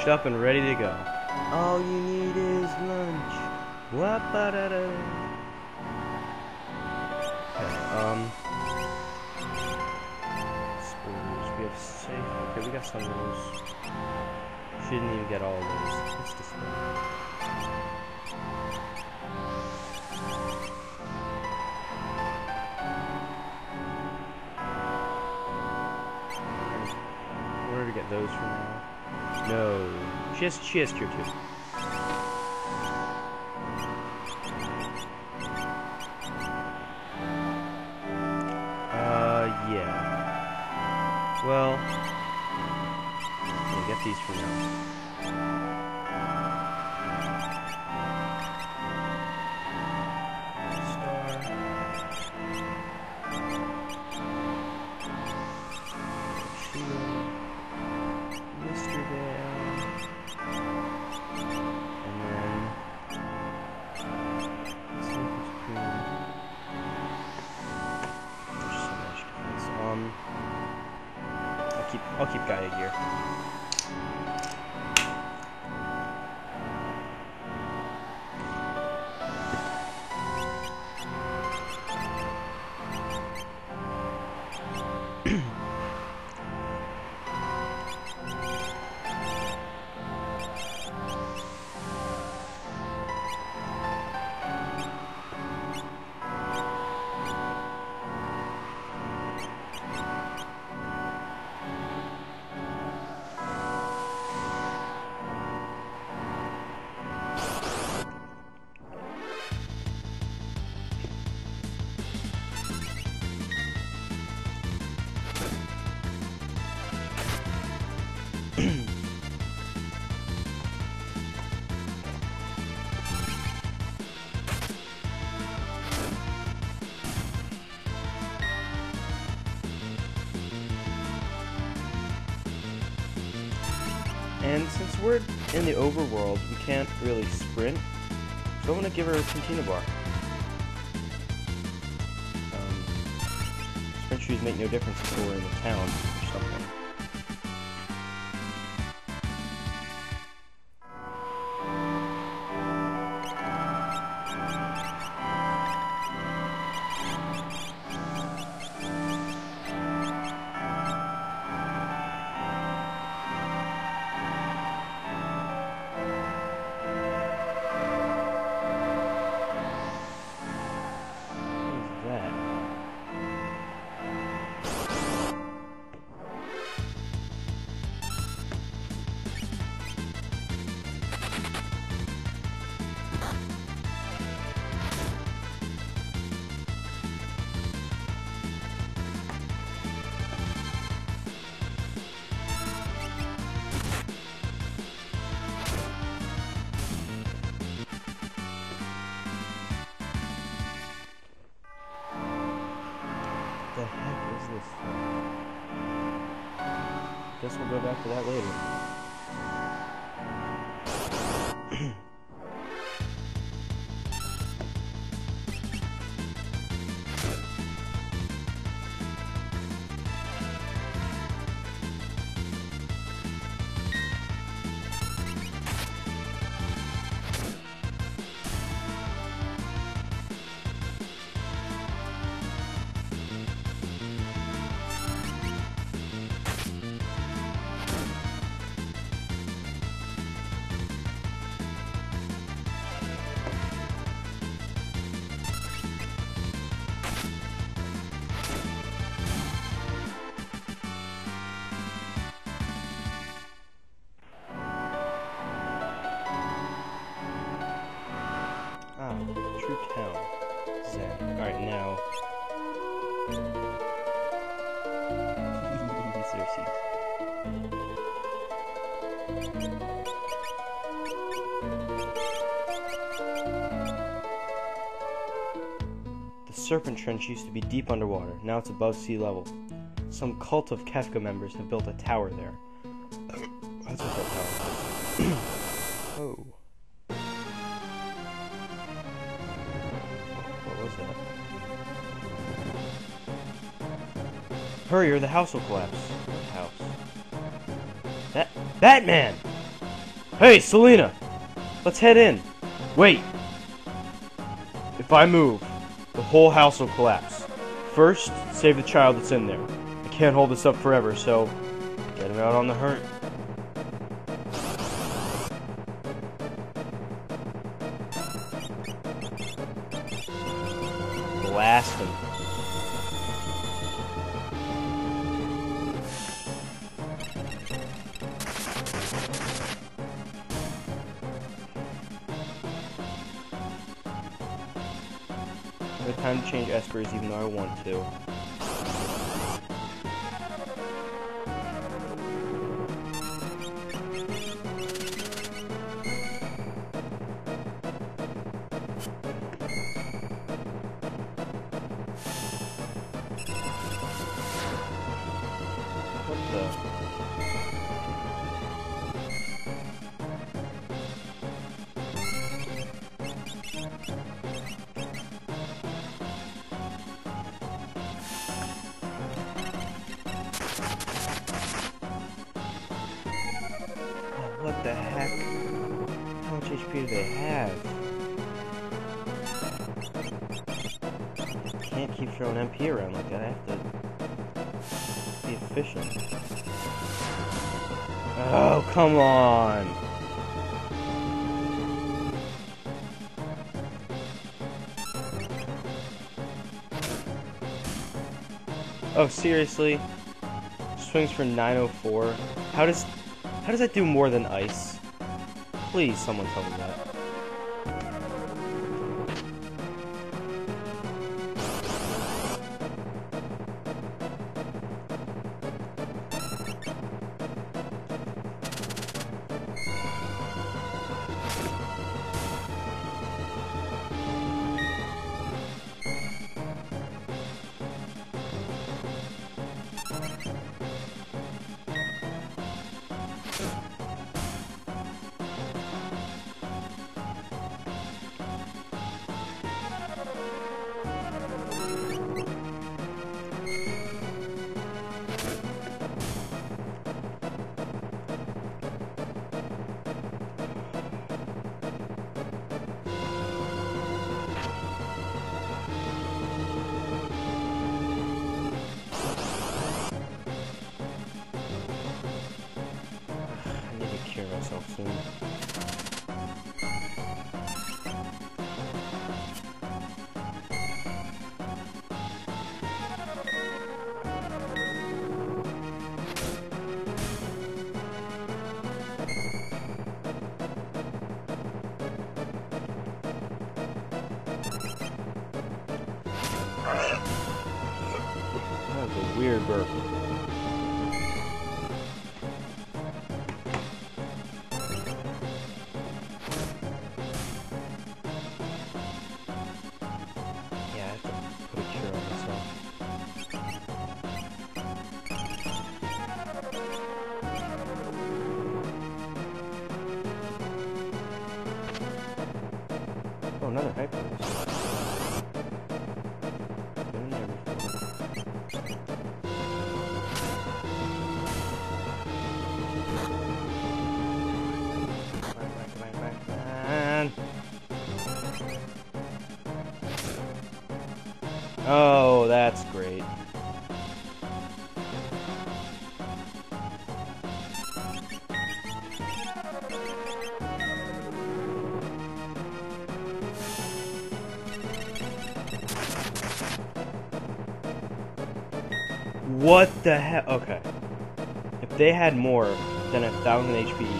finished up and ready to go. All you need is lunch. Wha-ba-da-da. Okay, um. We have safe. Okay, we got some of those. Shouldn't even get all of those. This one? Where to get those from now? No. Just has. Uh, yeah. Well, I'll get these for now. In the overworld, we can't really sprint. So I'm gonna give her a Cantina bar. Um, sprint shoes make no difference if we're in the town or something. Serpent Trench used to be deep underwater. Now it's above sea level. Some cult of Kefka members have built a tower there. That's what that tower is. Oh. oh. What was that? Hurry or the house will collapse. What house? That Batman! Hey, Selena! Let's head in. Wait! If I move, whole house will collapse. First, save the child that's in there. I can't hold this up forever, so get him out on the hurt. Come on! Oh, seriously? Swings for 904. How does how does that do more than ice? Please, someone tell me that. The? Okay. If they had more than a thousand HP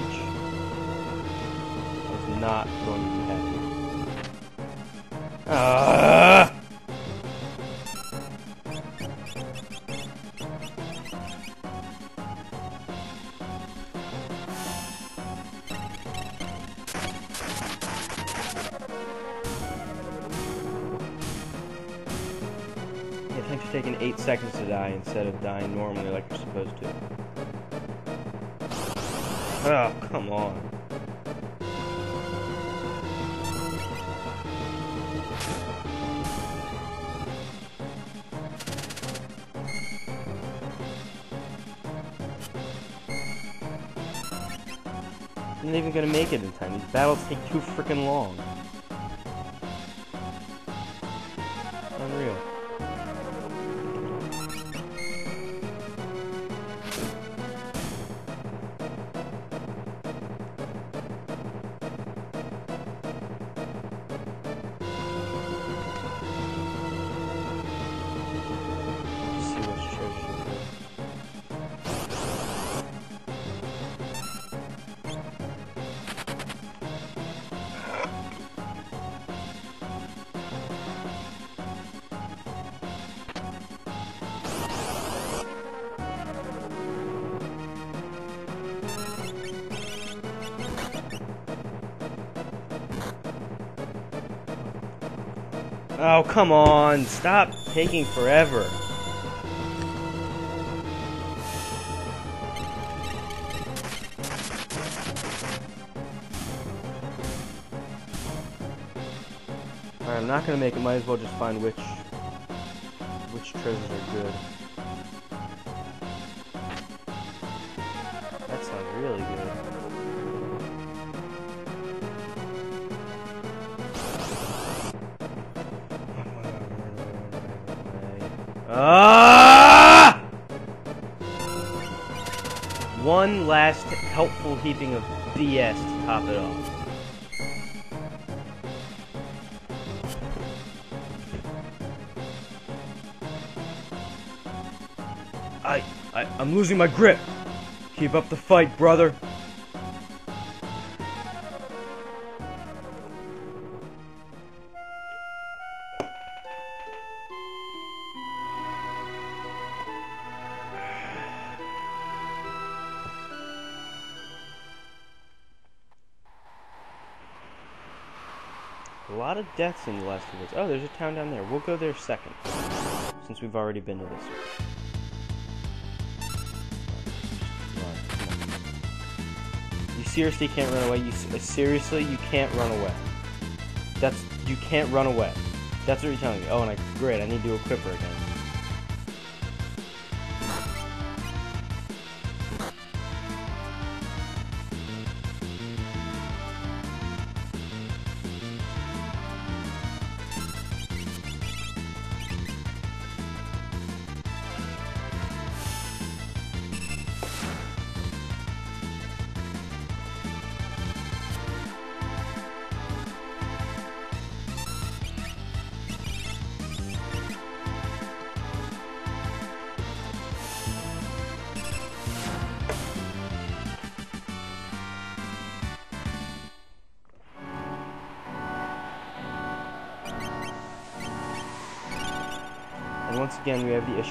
I'm not even gonna make it in time. These battles take too freaking long. Come on. Stop taking forever. Alright, I'm not gonna make it. Might as well just find which which treasures are good. Heaping of BS to top it off. I, I, I'm losing my grip. Keep up the fight, brother. Us. Oh, there's a town down there. We'll go there second, since we've already been to this. Run, come on. You seriously can't run away. You seriously, you can't run away. That's you can't run away. That's what you're telling me. Oh, and I great. I need to equip her again.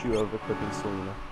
The issue of equipping Selena.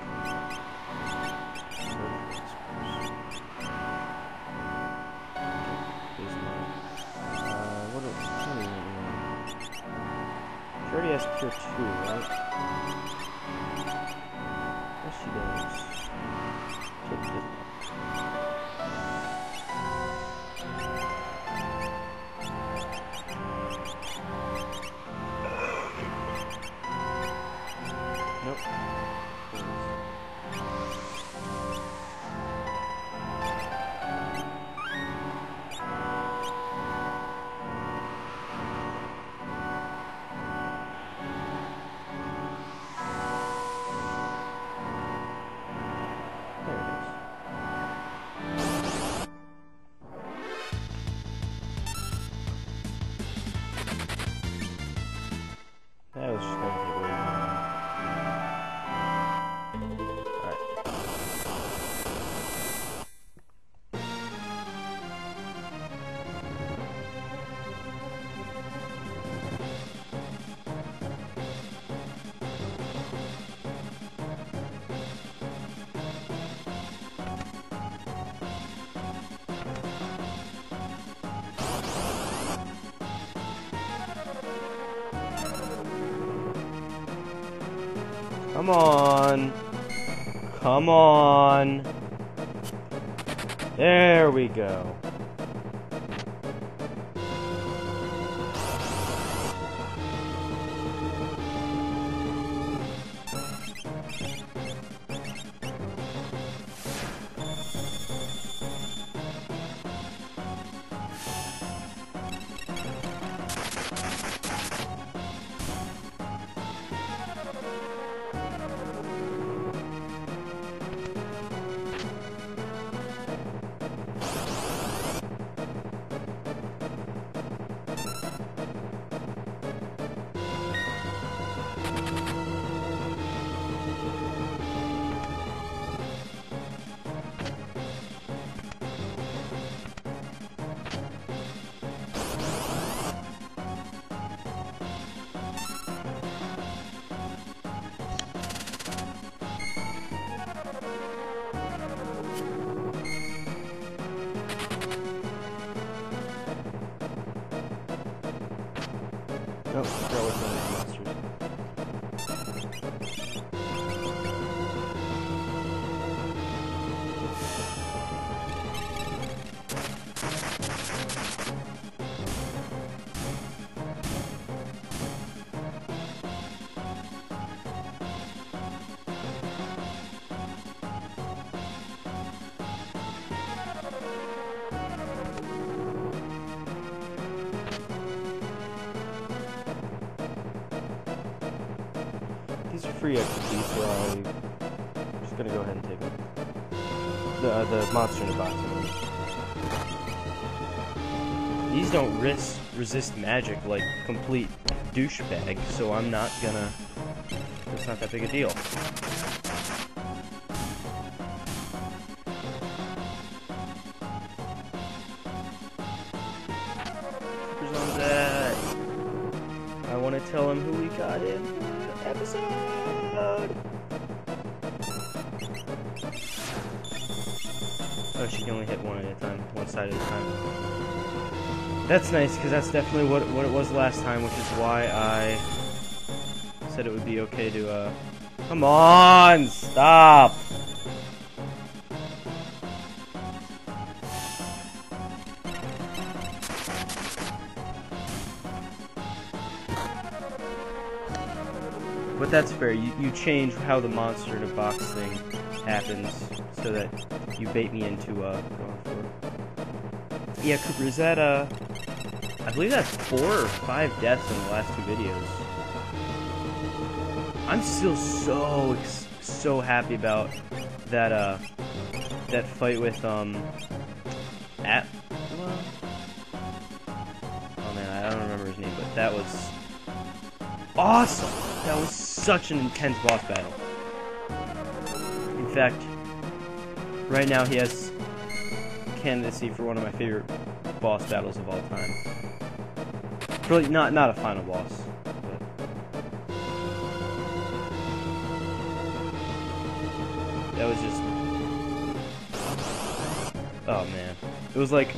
Go. Free XP, so I'm just gonna go ahead and take them. The, uh, the monster in the box. These don't ris resist magic like complete douchebag, so I'm not gonna. It's not that big a deal. In episode. Oh, she can only hit one at a time, one side at a time. That's nice, because that's definitely what, what it was last time, which is why I said it would be okay to, uh... Come on! Stop! But that's fair. You, you change how the monster in a box thing happens so that you bait me into uh. Yeah, Cooper, is that uh, I believe that's four or five deaths in the last two videos. I'm still so so happy about that uh that fight with um at oh man I don't remember his name but that was awesome. That was such an intense boss battle. In fact, right now he has candidacy for one of my favorite boss battles of all time. Really, not not a final boss. That was just. Oh man, it was like.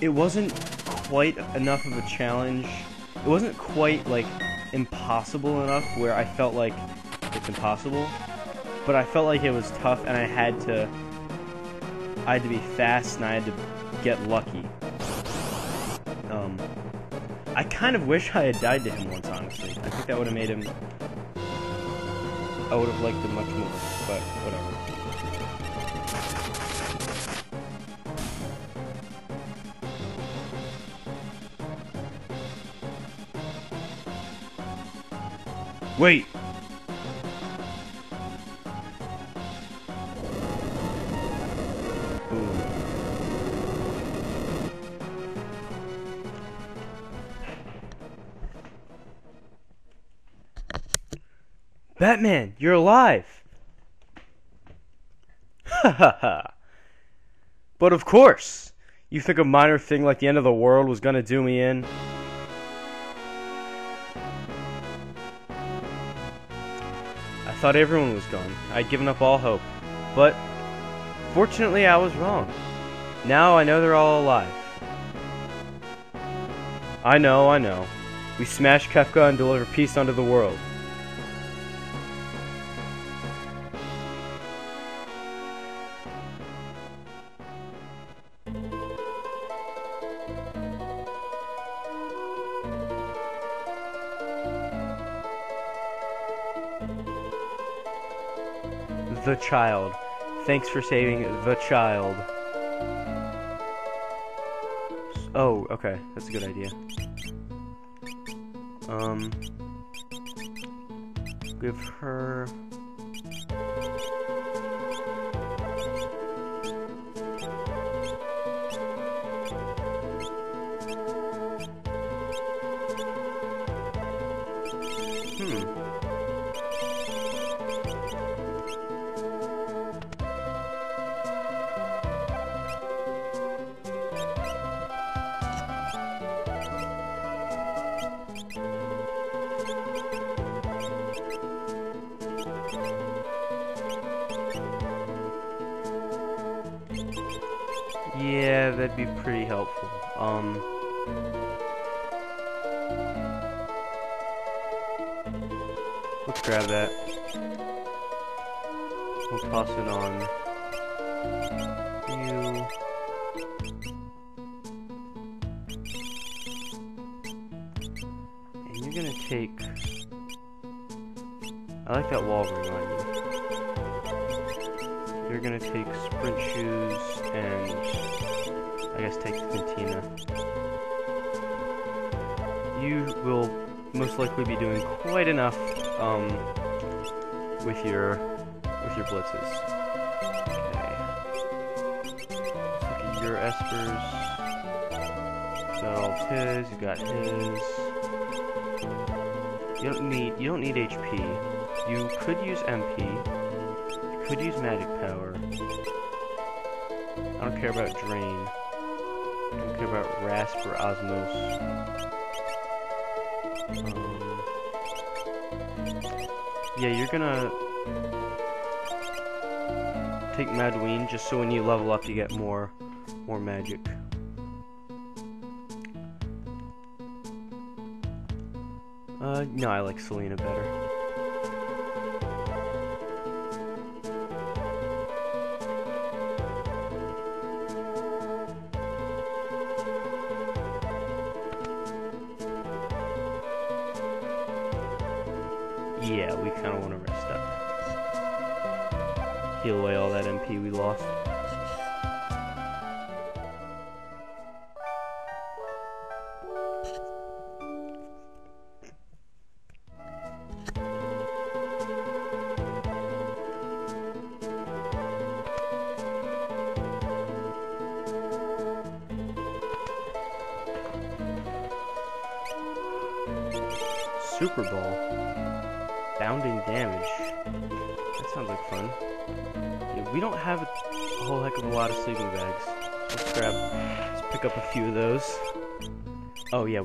It wasn't quite enough of a challenge. It wasn't quite like impossible enough where I felt like it's impossible, but I felt like it was tough and I had to I had to be fast and I had to get lucky. Um I kind of wish I had died to him once honestly. I think that would have made him I would have liked him much more, but whatever. Wait. Batman, you're alive. Ha ha ha. But of course, you think a minor thing like the end of the world was gonna do me in? Thought everyone was gone. I'd given up all hope. But fortunately, I was wrong. Now I know they're all alive. I know, I know. We smash Kefka and deliver peace unto the world. The child. Thanks for saving the child. Oh, okay. That's a good idea. Um. Give her. Could use magic power. I don't care about drain. I don't care about rasp or osmose. Um, yeah, you're gonna take Maduin just so when you level up you get more more magic. Uh, no, I like Selena better. Kind of want to rest up. Heal away all that MP we lost.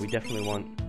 Definitely want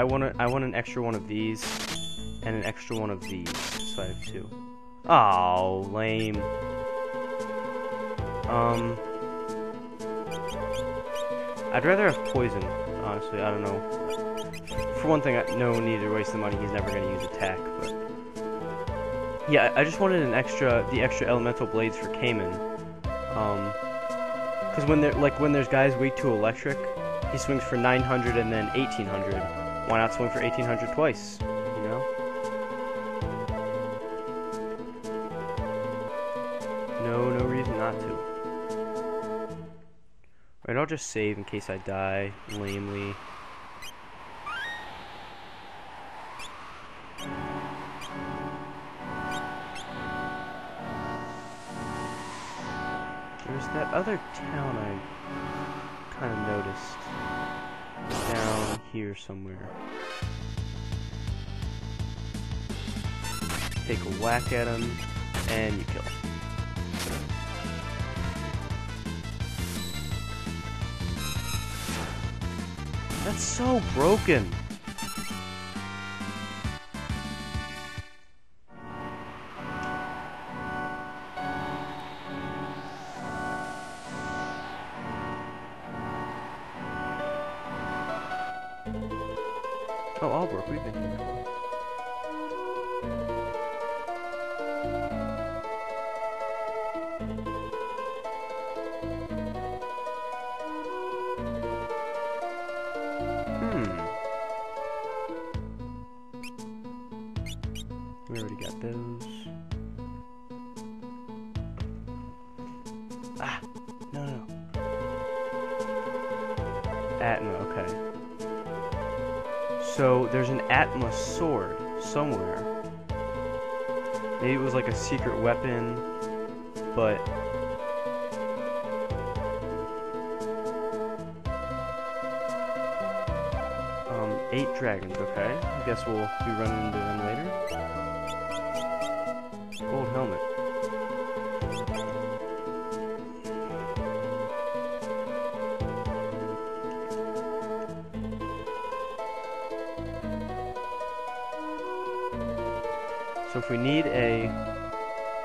I want a, I want an extra one of these, and an extra one of these. So I have two. Oh, lame. Um, I'd rather have poison. Honestly, I don't know. For one thing, I, no need to waste the money. He's never gonna use attack, but yeah, I just wanted an extra, the extra elemental blades for Cayman. Um, because when they're like when there's guys weak to electric, he swings for 900 and then 1800. Why not swing for 1800 twice? You know? No, no reason not to. Right, I'll just save in case I die lamely. There's that other town I kind of noticed down here somewhere. Take a whack at him, and you kill him. That's so broken. I guess we'll be running into them later. Gold helmet. So if we need a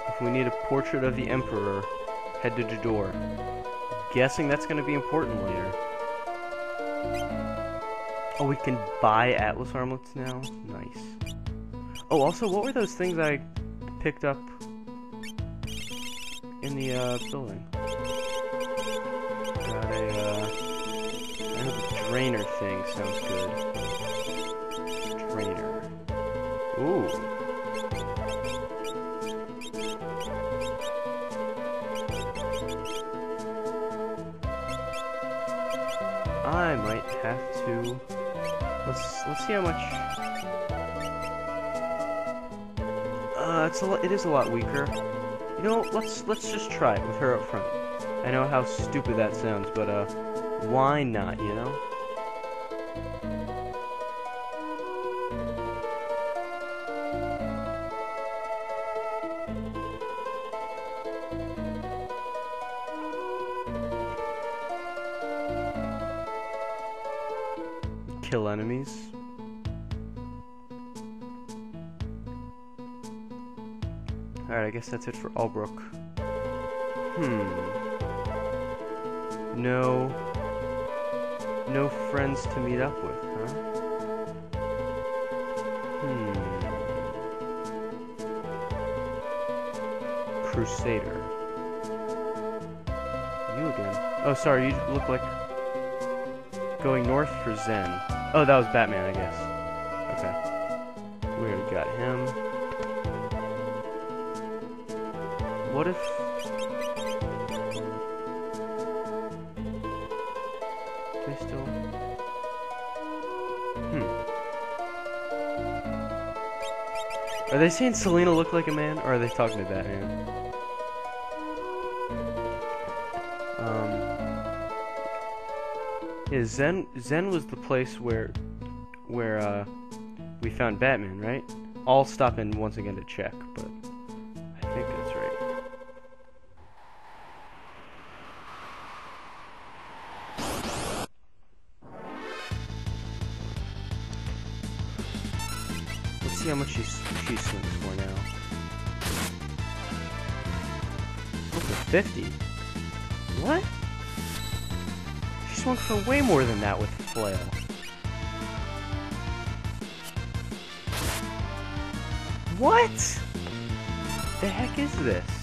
if we need a portrait of the emperor, head to door. Guessing that's going to be important later. Can buy Atlas armlets now. Nice. Oh, also, what were those things I picked up in the uh, building? Got a uh, I drainer thing sounds good. To. Let's let's see how much. Uh, it's a lot. It is a lot weaker. You know, let's let's just try it with her up front. I know how stupid that sounds, but uh, why not? You know. Guess that's it for Albrook. Hmm. No. No friends to meet up with, huh? Hmm. Crusader. You again. Oh, sorry, you look like going north for Tzen. Oh, that was Batman, I guess. Saying Selena looked like a man, or are they talking to Batman? Um... Yeah, Tzen Tzen was the place where where uh we found Batman, right? I'll stop in once again to check, more than that with flail. What? The heck is this?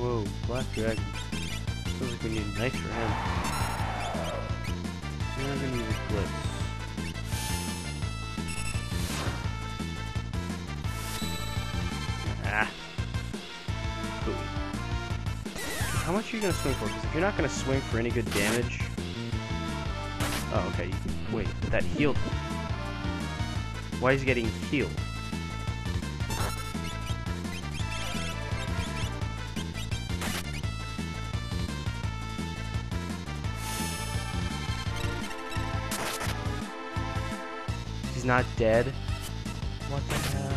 Whoa, Black Dragon. Feels like we need a knife for him. We're gonna use blitz. Ah. How much are you gonna swing for? Because if you're not gonna swing for any good damage. Oh, okay. Wait, that healed. Why is he getting healed? He's not dead. What the hell?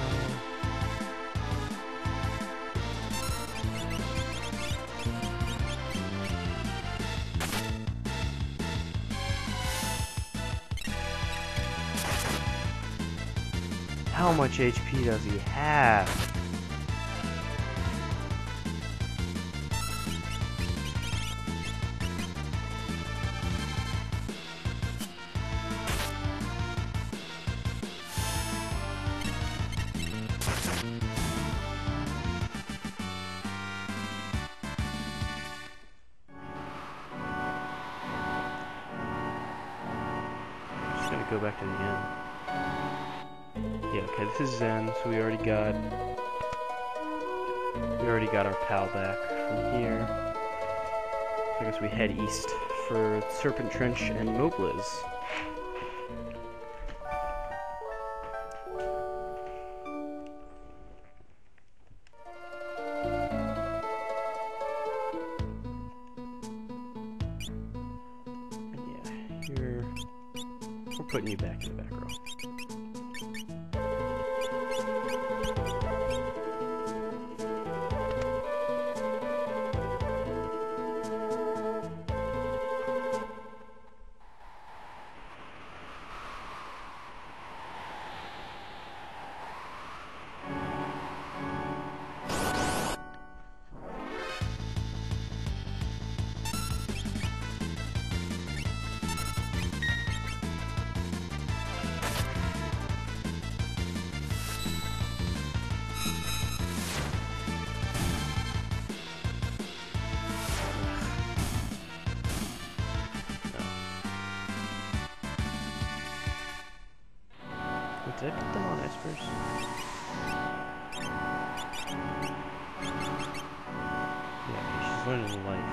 How much HP does he have? Trench and Mobliz. I put them on Espers? Yeah, she's learning life.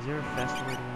Is there a faster way to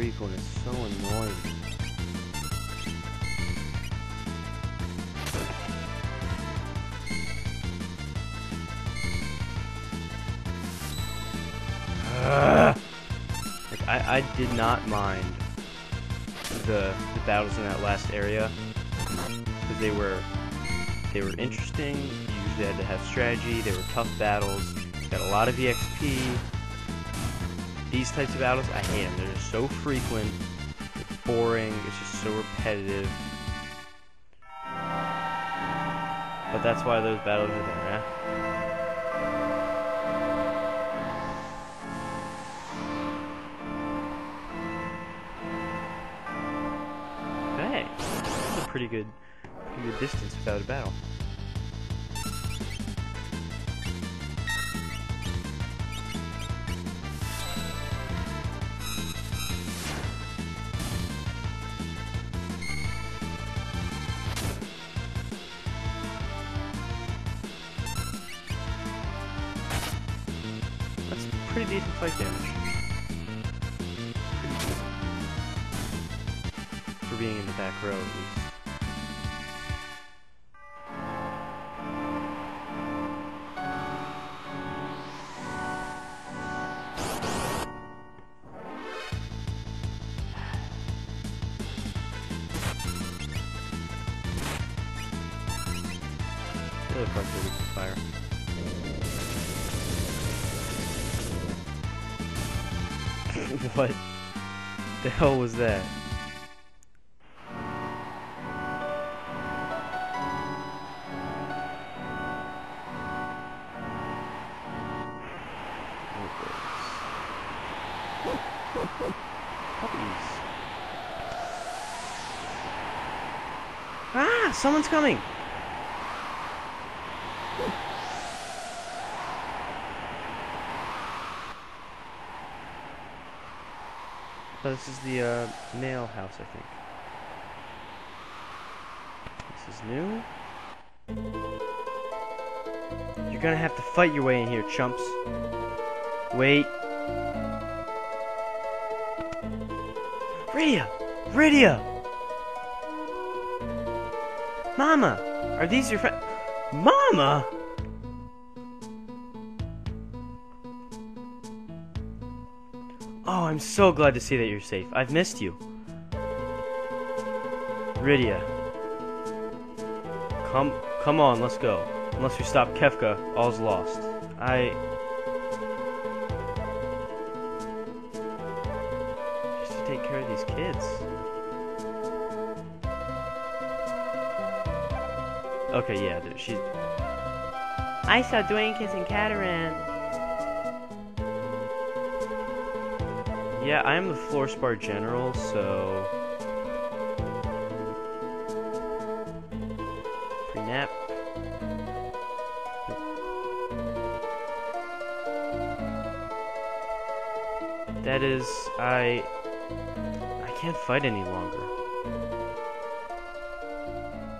frequent, it's so annoying. Like I, I did not mind the the battles in that last area because they were they were interesting. You usually had to have strategy. They were tough battles. Got a lot of EXP. These types of battles, I hate them. They're just so frequent. They're boring. It's just so repetitive. But that's why those battles are there, yeah? Hell was that? Puppies. Ah, someone's coming. Oh, this is the uh, mail house, I think. This is new. You're gonna have to fight your way in here, chumps. Wait. Rydia! Rydia! Mama! Are these your friends? Mama! I'm so glad to see that you're safe. I've missed you. Rydia. Come come on, let's go. Unless we stop Kefka, all's lost. I just to take care of these kids. Okay, yeah, she. I saw Duane kissing Katarin. Yeah, I am the floor spar general, so. Free nap. That is, I. I can't fight any longer.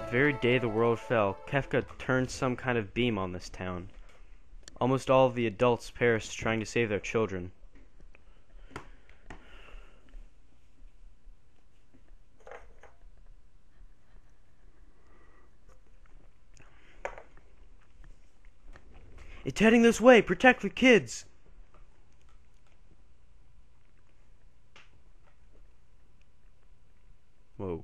The very day the world fell, Kefka turned some kind of beam on this town. Almost all of the adults perished trying to save their children. It's heading this way. Protect the kids. Whoa.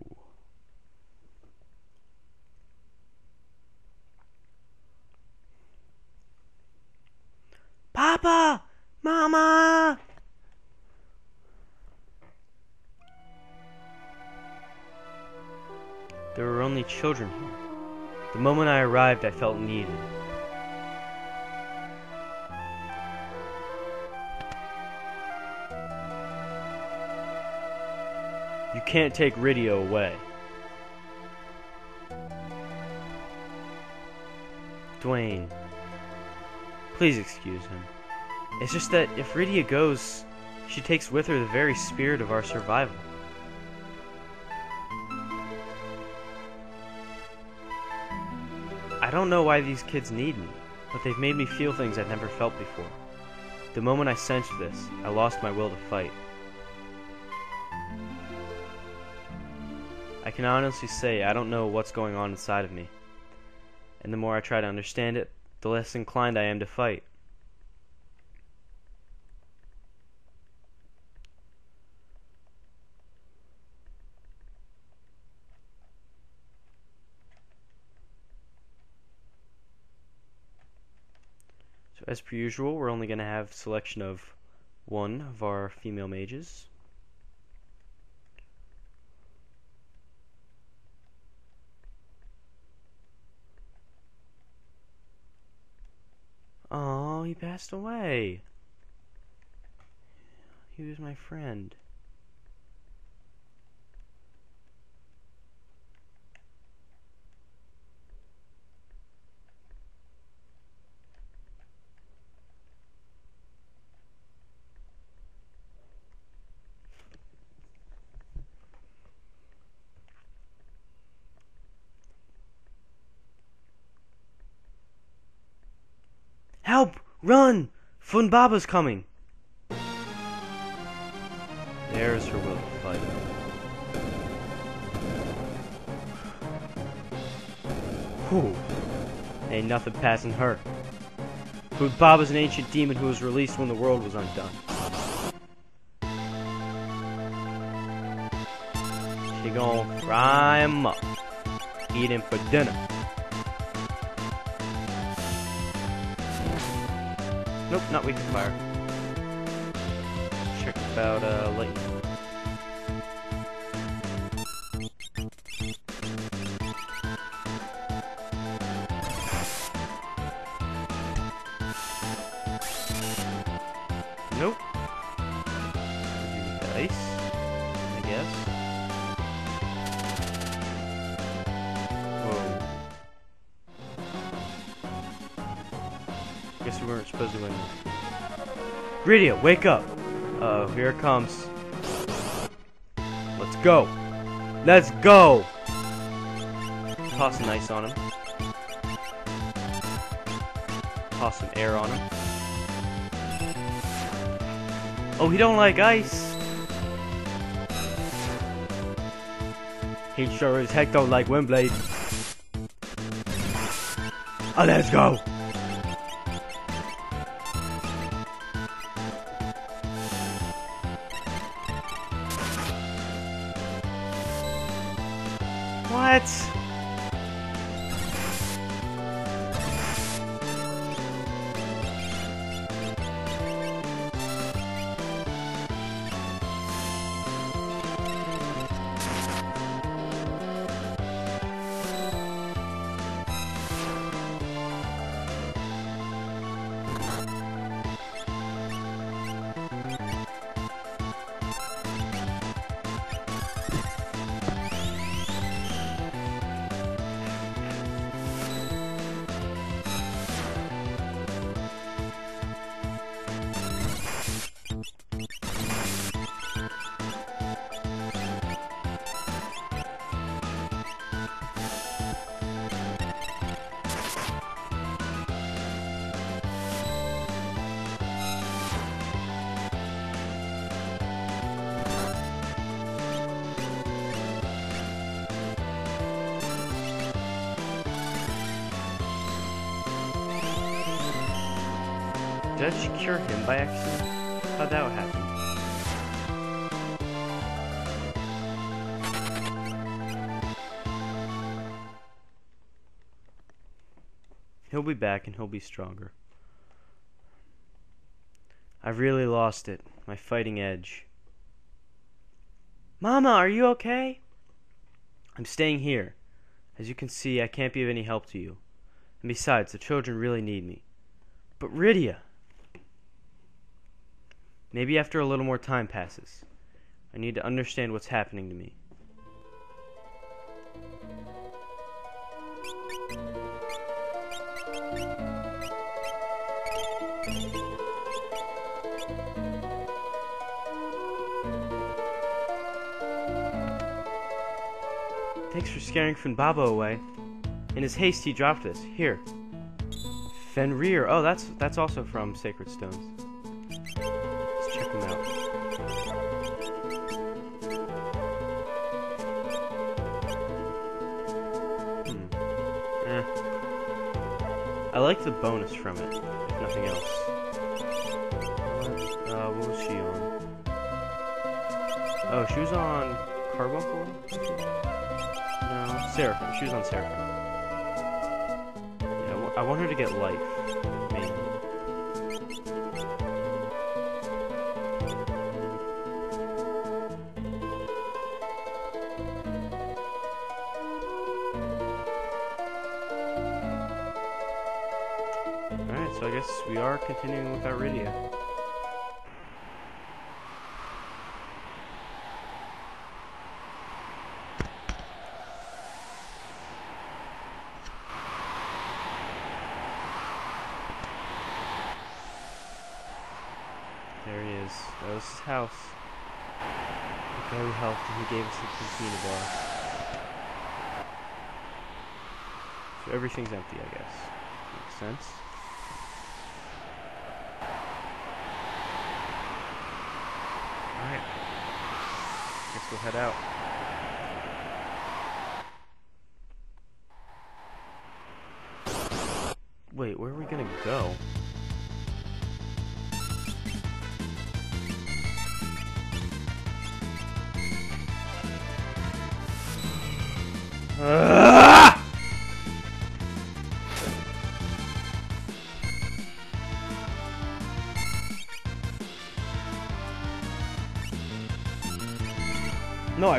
Papa! Mama! There were only children here. The moment I arrived, I felt needed. Can't take Rydia away. Duane, please excuse him. It's just that if Rydia goes, she takes with her the very spirit of our survival. I don't know why these kids need me, but they've made me feel things I've never felt before. The moment I sensed this, I lost my will to fight. I can honestly say I don't know what's going on inside of me. And the more I try to understand it, the less inclined I am to fight. So as per usual, we're only going to have selection of one of our female mages. Oh, he passed away. He was my friend. Run! Humbaba's coming! There's her will to fight oh. Whew. Ain't nothing passing her. Humbaba's an ancient demon who was released when the world was undone. She gon' fry him up. Eat him for dinner. Nope, not weak to fire. Check about uh, lightning. Guess we weren't supposed to win. Rydia, wake up! Uh, here it comes. Let's go! Let's go! Toss some ice on him. Toss some air on him. Oh, he don't like ice. He sure as heck don't like Windblade. Oh, let's go. Back and he'll be stronger. I've really lost it. My fighting edge. Mama, are you okay? I'm staying here. As you can see, I can't be of any help to you. And besides, the children really need me. But Rydia! Maybe after a little more time passes. I need to understand what's happening to me. Thanks for scaring Humbaba away. In his haste, he dropped this. Here. Fenrir. Oh, that's that's also from Sacred Stones. Let's check them out. Hmm. Eh. I like the bonus from it, if nothing else. Uh, what was she on? Oh, she was on Carbuncle? Seraphim. She was on Seraphim. Yeah, I want her to get life, mainly. Alright, so I guess we are continuing with our Rydia. His house. The guy who helped and he gave us the cantina bar. So everything's empty, I guess. Makes sense. Alright. Guess we'll head out. Wait, where are we gonna go?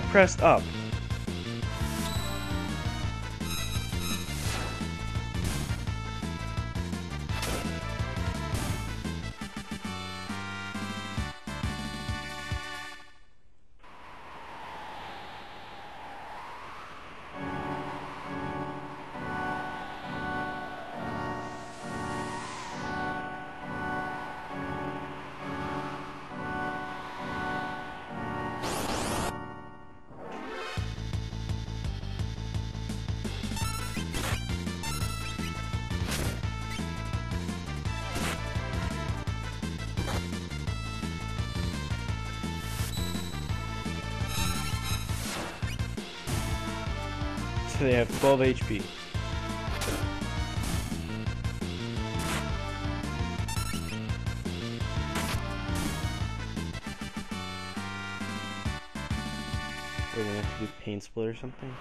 Pressed up. So they have 12 HP. Were they have to do paint split or something?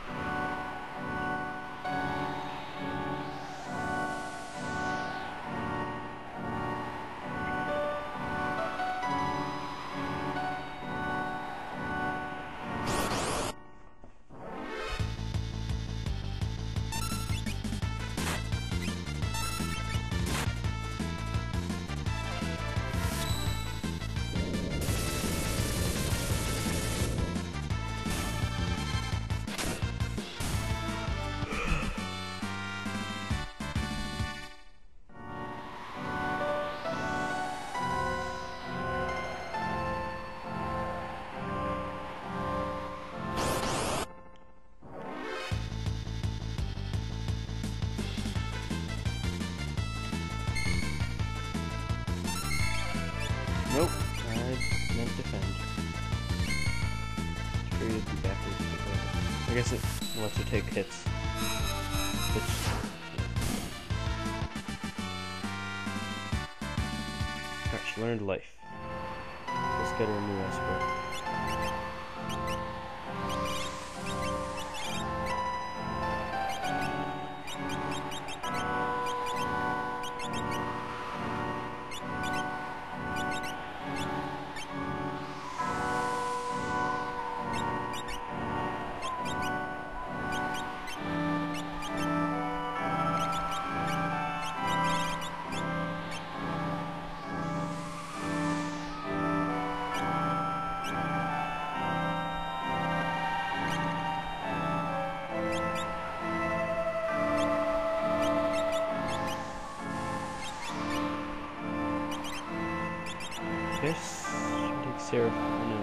She takes Sarah. No,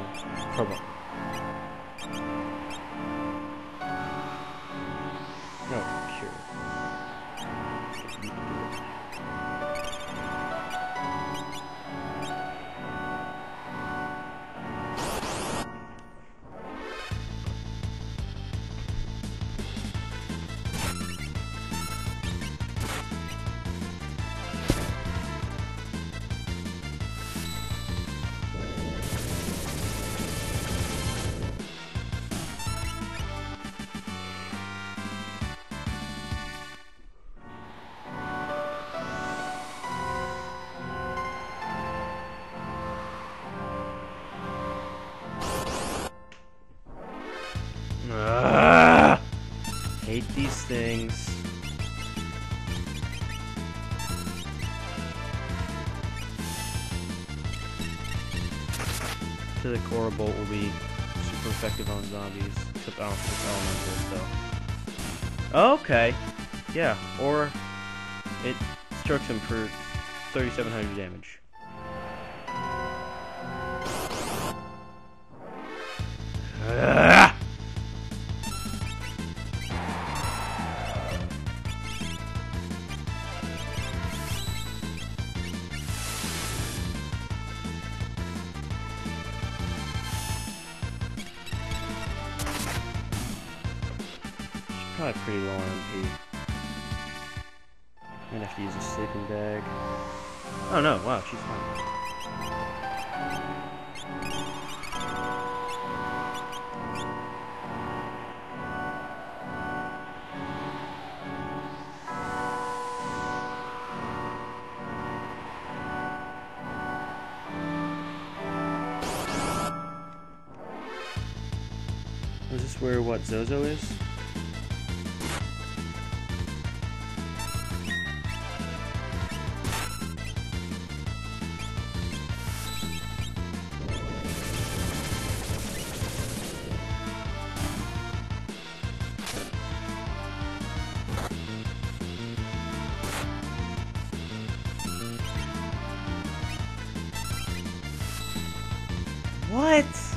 Provo. On zombies, except it's elemental, so. Okay, yeah, or it strokes him for 3,700 damage. Zozo is? What?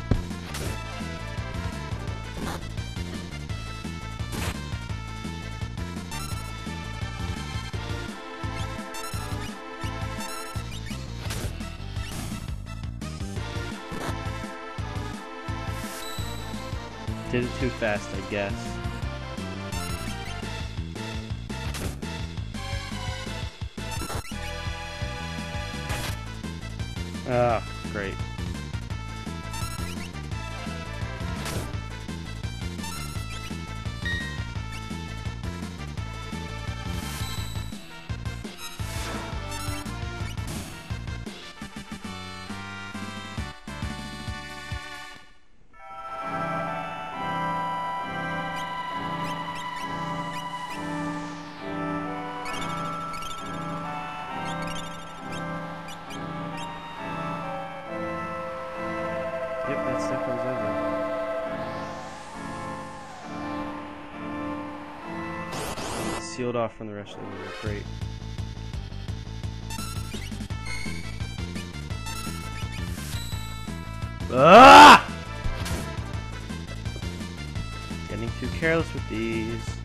Did it too fast, I guess. Off from the rest of the world. Great. Ah! Getting too careless with these.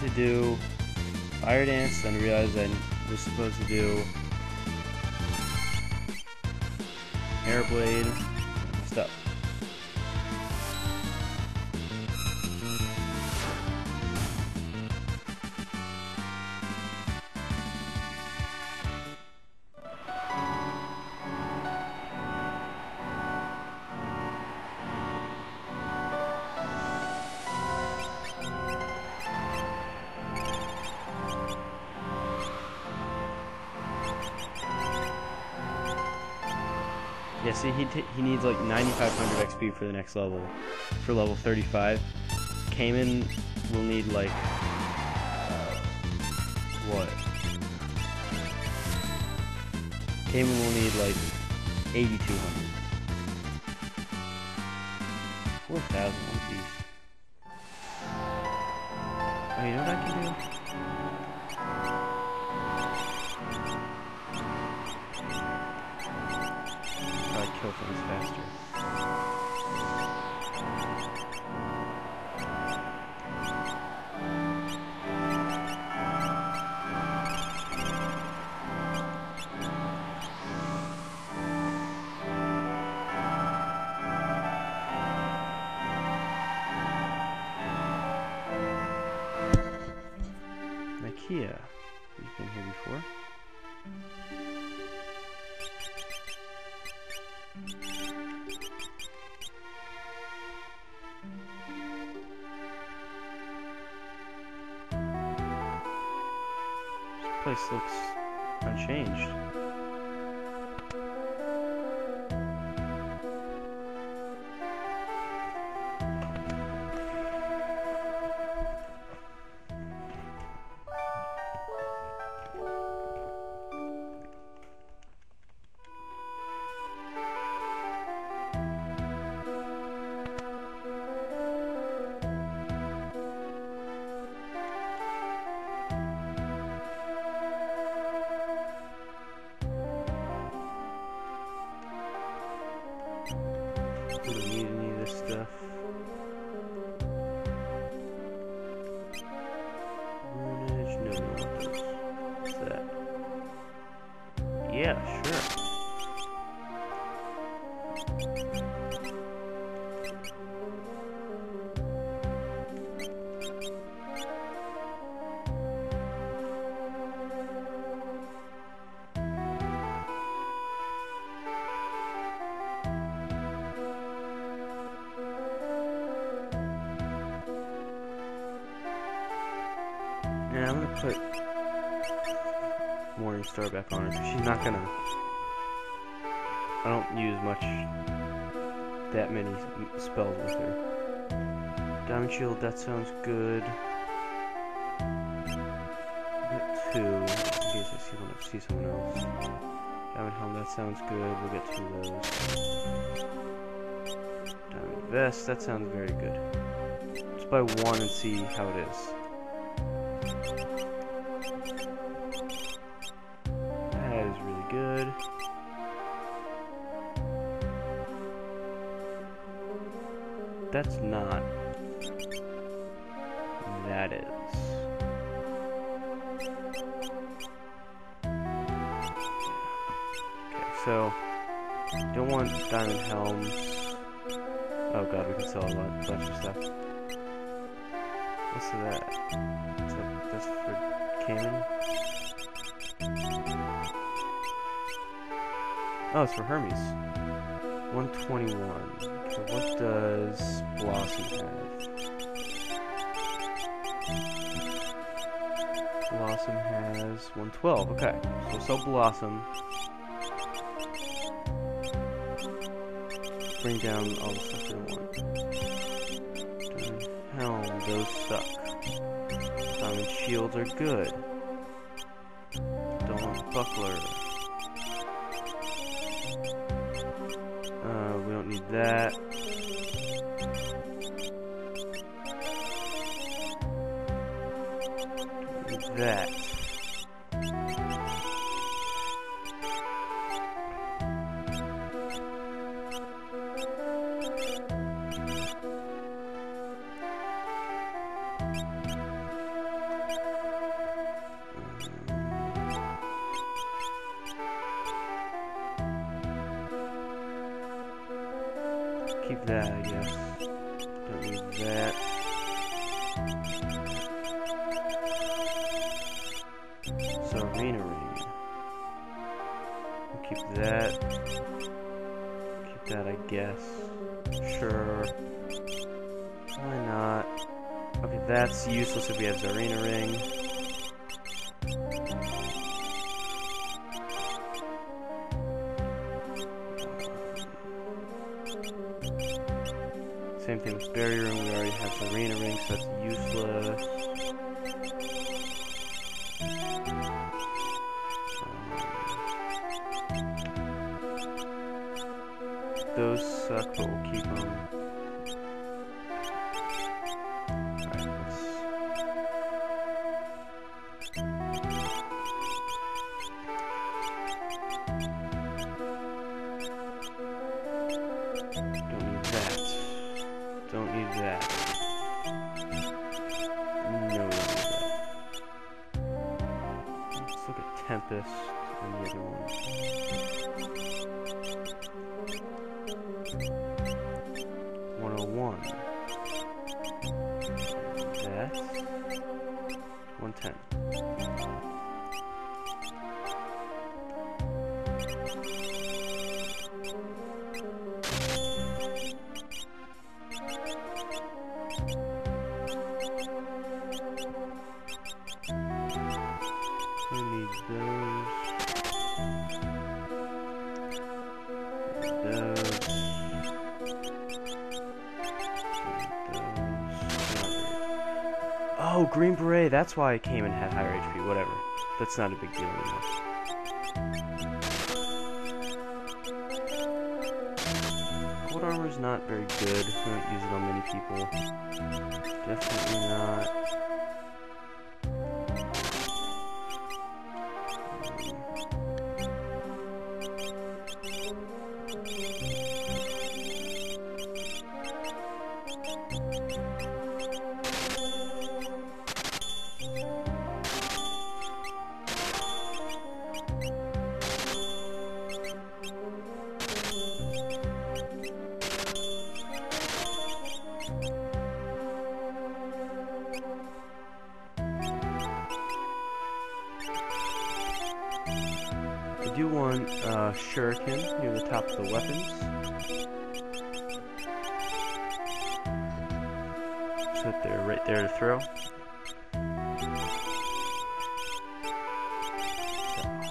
To do fire dance, then realized I was supposed to do air he, needs like 9,500 XP for the next level, for level 35. Cayman will need like, uh, what? Cayman will need like 8,200. 4,000 one piece. Oh, you know what I can do? We don't need any of this stuff. Rune Edge, no, those. What's that? Yeah, sure. That sounds good. Get two, in case I see, one, see someone else. Diamond Helm, that sounds good. We'll get two of those. Diamond Vest, that sounds very good. Let's buy one and see how it is. 121. Okay, what does Blossom have? Blossom has 112. Okay, so sell Blossom. Bring down all the stuff we want. Helm, those suck. Diamond Shields are good. That, I guess. Don't need that. So arena ring. We'll keep that. Keep that, I guess. Sure. Why not? Okay, that's useless if we have Zarina ring. That's why I came and had higher HP, whatever. That's not a big deal anymore. Gold armor's not very good. We don't use it on many people. Definitely not. Shuriken near the top of the weapons. So that they're right there to throw.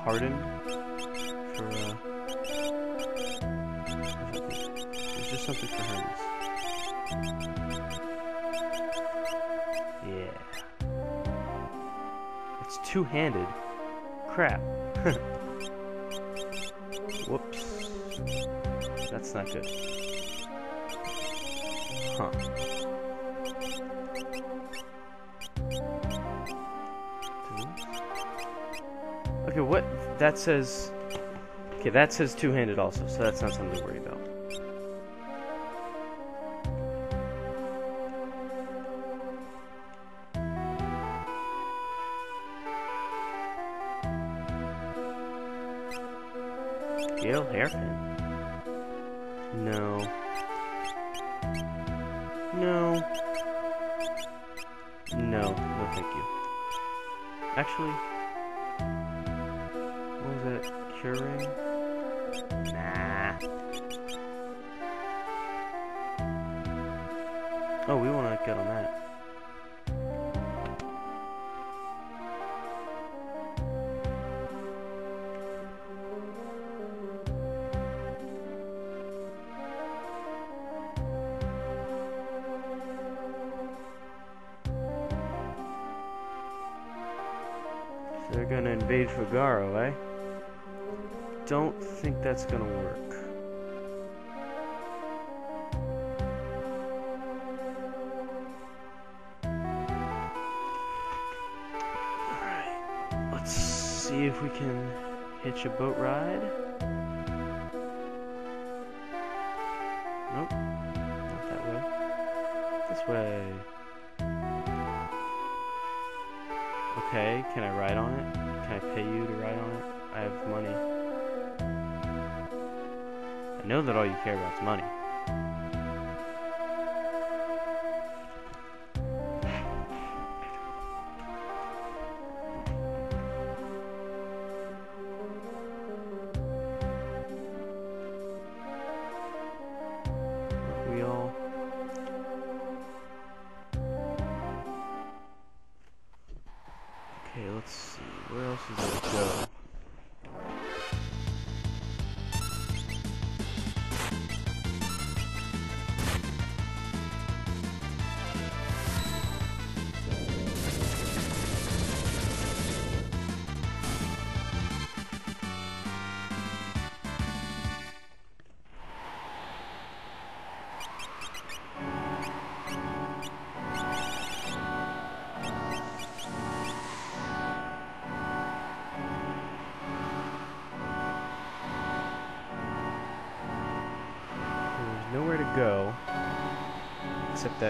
Harden for uh, there's just something for Hermes. Yeah. It's two-handed. Crap. Says... Okay, that says two-handed also, so that's not something to worry about. Nope, not that way. This way. Okay, can I ride on it? Can I pay you to ride on it? I have money. I know that all you care about is money.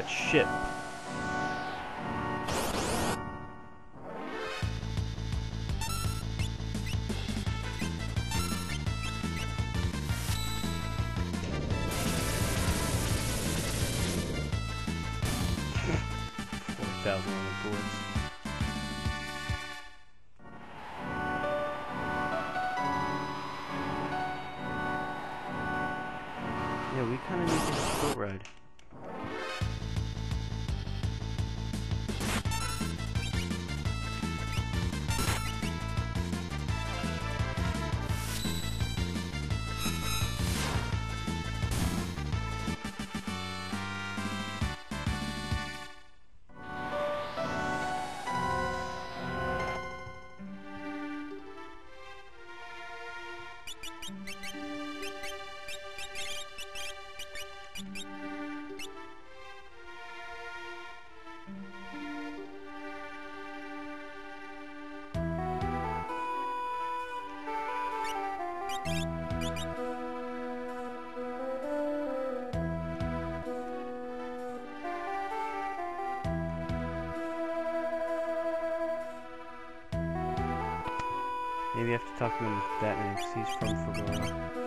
Except Maybe I have to talk to him that because he's from Figaro.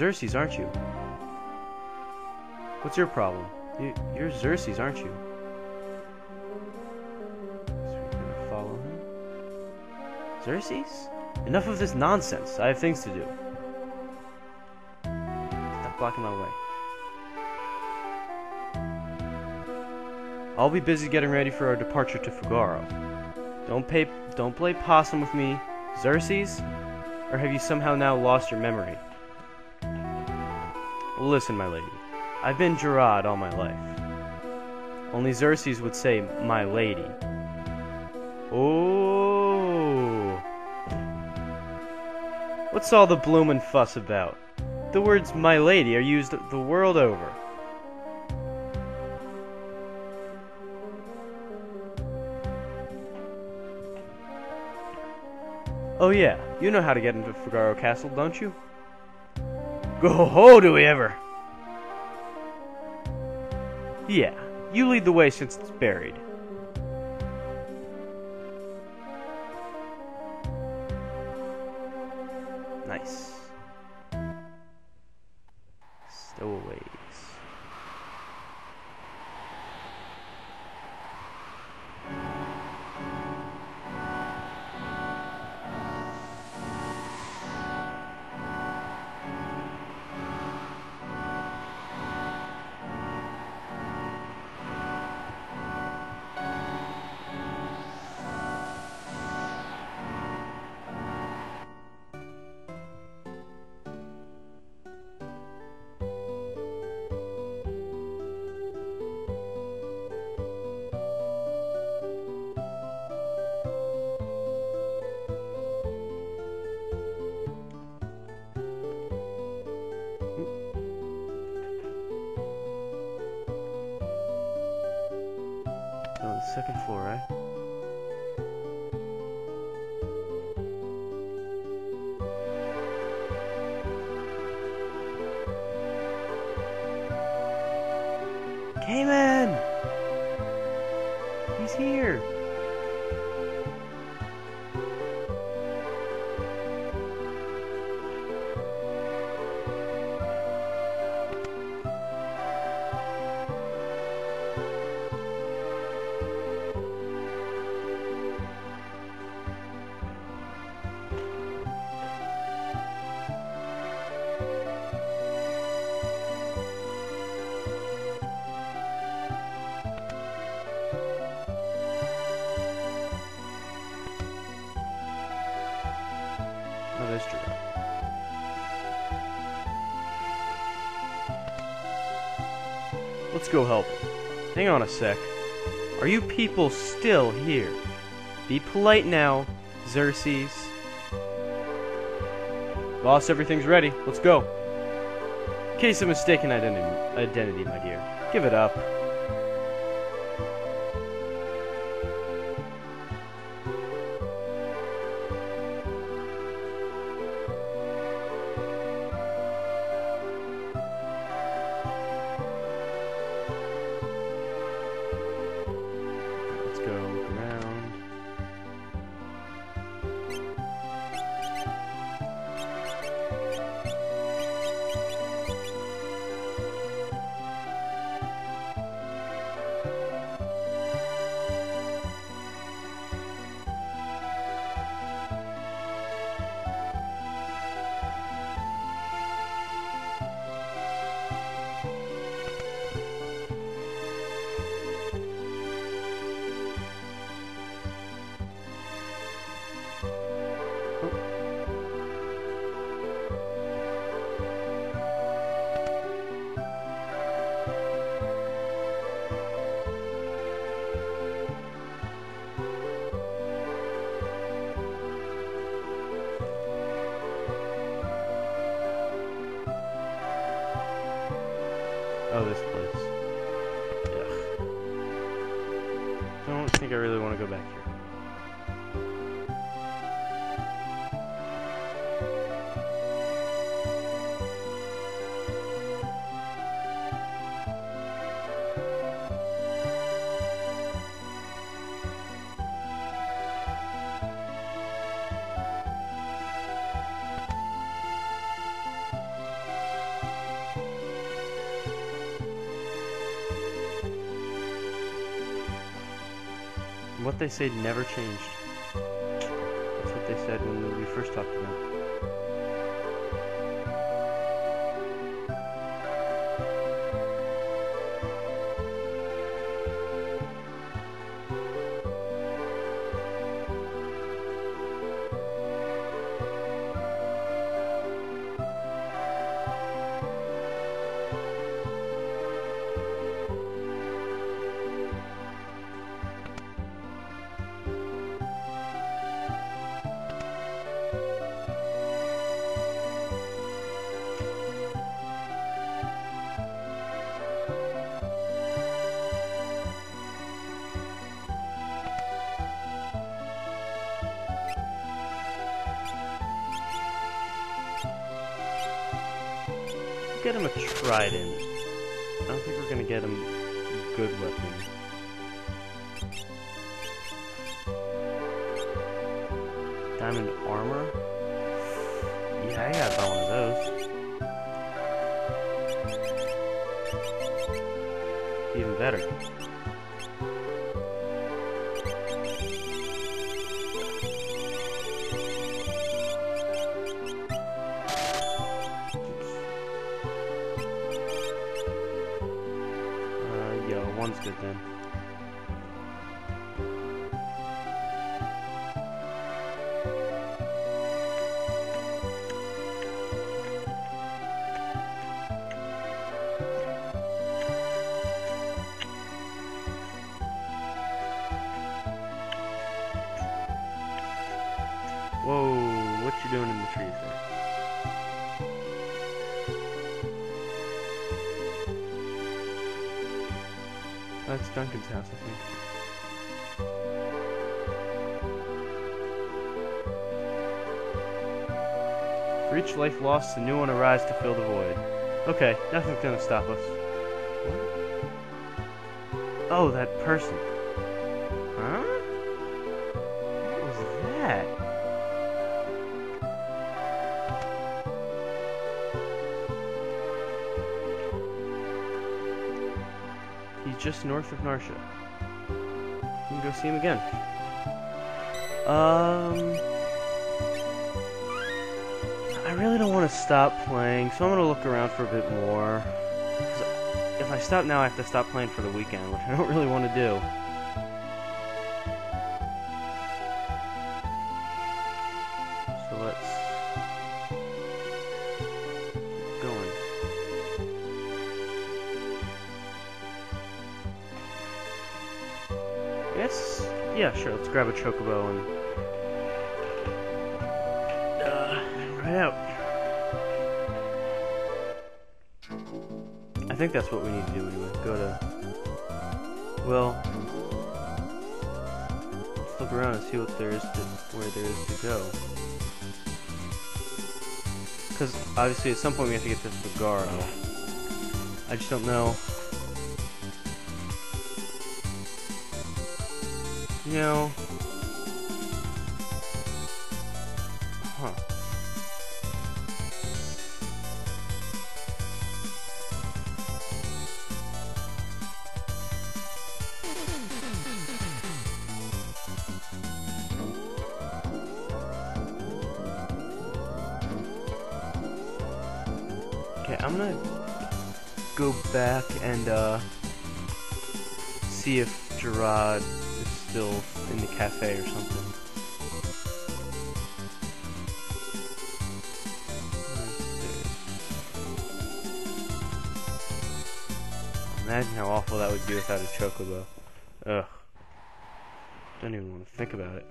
Xerxes, aren't you? What's your problem? You're Xerxes, aren't you? Gonna follow him? Xerxes? Enough of this nonsense. I have things to do. Stop blocking my way. I'll be busy getting ready for our departure to Figaro. Don't pay don't play possum with me, Xerxes, or have you somehow now lost your memory? Listen, my lady, I've been Gerard all my life. Only Xerxes would say my lady. Oh. What's all the bloomin' fuss about? The words my lady are used the world over. Oh yeah, you know how to get into Figaro Castle, don't you? Go ho, do we ever? Yeah, you lead the way since it's buried. On a sec. Are you people still here? Be polite now, Xerxes. Boss, everything's ready. Let's go. Case of mistaken identity, identity, my dear. Give it up. They say never changed. That's what they said when we first talked to them. Get him a trident. I don't think we're gonna get him a good weapon. Diamond armor? Yeah, I gotta buy one of those. Even better. Good then. Lost, a new one arrives to fill the void. Okay, nothing's gonna stop us. What? Oh, that person. Huh? What was that? He's just north of Narshe. We can go see him again. Um, really don't want to stop playing, so I'm going to look around for a bit more. If I stop now, I have to stop playing for the weekend, which I don't really want to do. So let's... Going. Yes. Yeah, sure, let's grab a Chocobo and think that's what we need to do anyway. Go to. Well, let's look around and see what there is to where there is to go. Because obviously, at some point we have to get to Figaro. I just don't know. You know. Gerard is still in the cafe or something. Imagine how awful that would be without a chocobo. Ugh. Don't even want to think about it.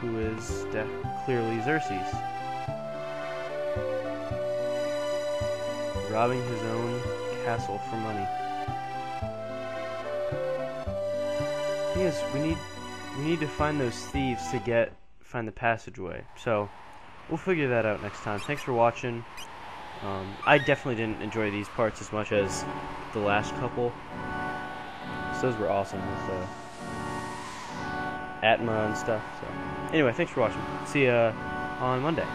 Who is clearly Xerxes. Robbing his own castle for money. Thing is, we need we need to find those thieves to get find the passageway. So we'll figure that out next time. Thanks for watching. Um, I definitely didn't enjoy these parts as much as the last couple. those were awesome with uh, Atma and stuff. So anyway, thanks for watching. See ya on Monday.